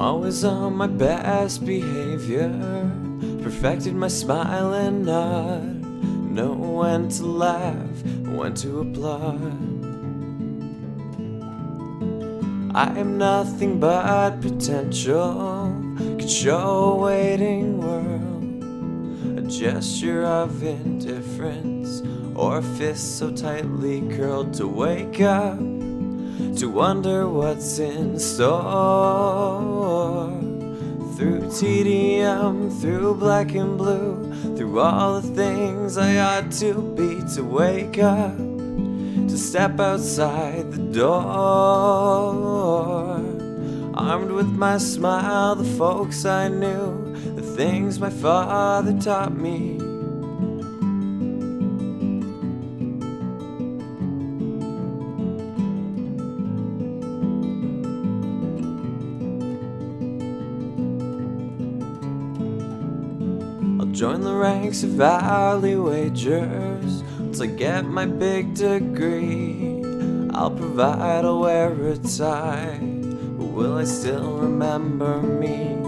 always on my best behavior. Perfected my smile and nod. Know when to laugh, when to applaud. I am nothing but potential. Could show a waiting world a gesture of indifference, or fists so tightly curled to wake up to wonder what's in store. Through TDM, through black and blue, through all the things I ought to be to wake up, to step outside the door. Armed with my smile, the folks I knew, the things my father taught me. Join the ranks of hourly wagers I get my big degree. I'll provide, I'll wear a tie, but will I still remember me?